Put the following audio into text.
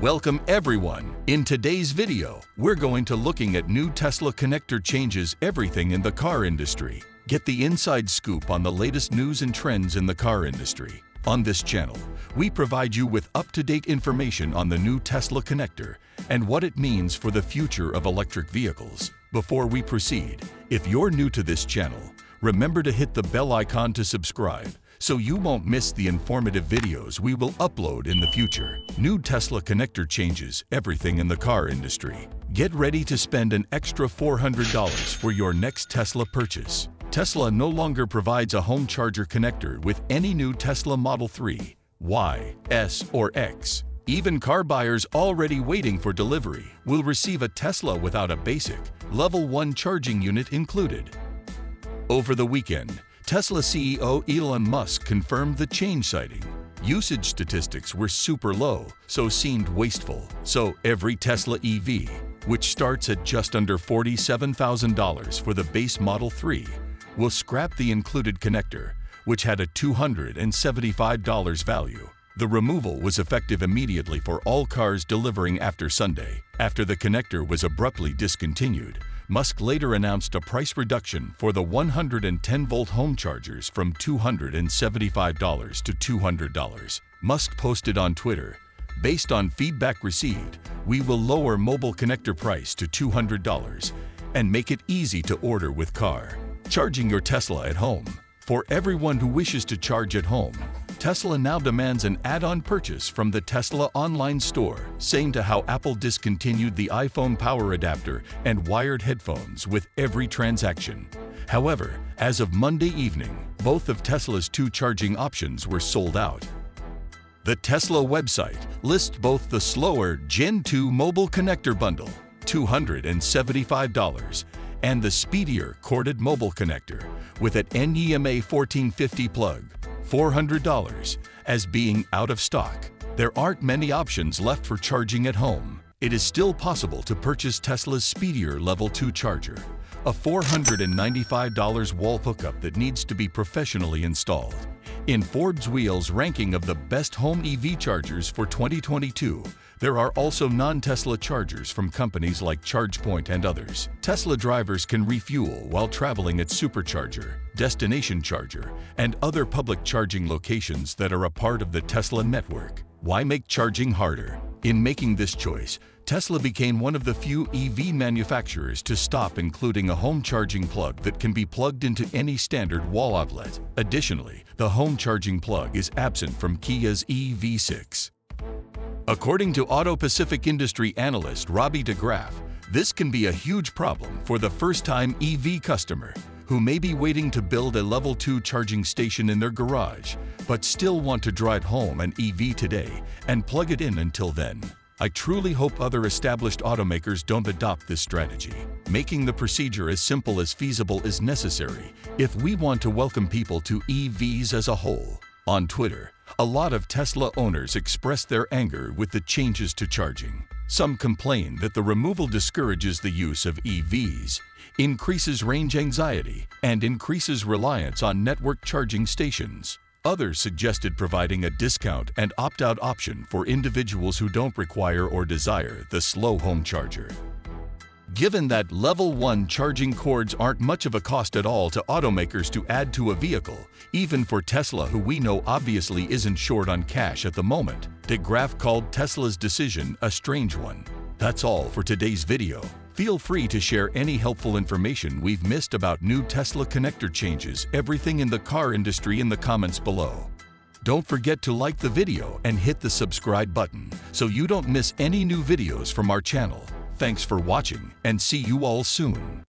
Welcome everyone! In today's video, we're going to looking at new Tesla connector changes everything in the car industry. Get the inside scoop on the latest news and trends in the car industry. On this channel, we provide you with up-to-date information on the new Tesla connector and what it means for the future of electric vehicles. Before we proceed, if you're new to this channel, remember to hit the bell icon to subscribe so you won't miss the informative videos we will upload in the future. New Tesla connector changes everything in the car industry. Get ready to spend an extra $400 for your next Tesla purchase. Tesla no longer provides a home charger connector with any new Tesla Model 3, Y, S, or X. Even car buyers already waiting for delivery will receive a Tesla without a basic, level 1 charging unit included. Over the weekend, Tesla CEO Elon Musk confirmed the change citing. Usage statistics were super low, so seemed wasteful. So every Tesla EV, which starts at just under $47,000 for the base Model 3, will scrap the included connector, which had a $275 value. The removal was effective immediately for all cars delivering after Sunday, after the connector was abruptly discontinued. Musk later announced a price reduction for the 110-volt home chargers from $275 to $200. Musk posted on Twitter, Based on feedback received, we will lower mobile connector price to $200 and make it easy to order with car. Charging your Tesla at home. For everyone who wishes to charge at home, Tesla now demands an add-on purchase from the Tesla online store, same to how Apple discontinued the iPhone power adapter and wired headphones with every transaction. However, as of Monday evening, both of Tesla's two charging options were sold out. The Tesla website lists both the slower Gen 2 mobile connector bundle, $275, and the speedier corded mobile connector with an NEMA 1450 plug, $400 as being out of stock. There aren't many options left for charging at home. It is still possible to purchase Tesla's speedier Level 2 charger, a $495 wall hookup that needs to be professionally installed. In Forbes Wheel's ranking of the best home EV chargers for 2022, there are also non-Tesla chargers from companies like ChargePoint and others. Tesla drivers can refuel while traveling at Supercharger, Destination Charger, and other public charging locations that are a part of the Tesla network. Why make charging harder? In making this choice, Tesla became one of the few EV manufacturers to stop including a home charging plug that can be plugged into any standard wall outlet. Additionally, the home charging plug is absent from Kia's EV6. According to AutoPacific industry analyst Robbie DeGraff, this can be a huge problem for the first-time EV customer who may be waiting to build a level 2 charging station in their garage, but still want to drive home an EV today and plug it in until then. I truly hope other established automakers don't adopt this strategy. Making the procedure as simple as feasible is necessary if we want to welcome people to EVs as a whole. On Twitter, a lot of Tesla owners expressed their anger with the changes to charging. Some complain that the removal discourages the use of EVs, increases range anxiety, and increases reliance on network charging stations. Others suggested providing a discount and opt-out option for individuals who don't require or desire the slow home charger. Given that level 1 charging cords aren't much of a cost at all to automakers to add to a vehicle, even for Tesla who we know obviously isn't short on cash at the moment, DeGraff called Tesla's decision a strange one. That's all for today's video. Feel free to share any helpful information we've missed about new Tesla connector changes, everything in the car industry in the comments below. Don't forget to like the video and hit the subscribe button so you don't miss any new videos from our channel. Thanks for watching and see you all soon.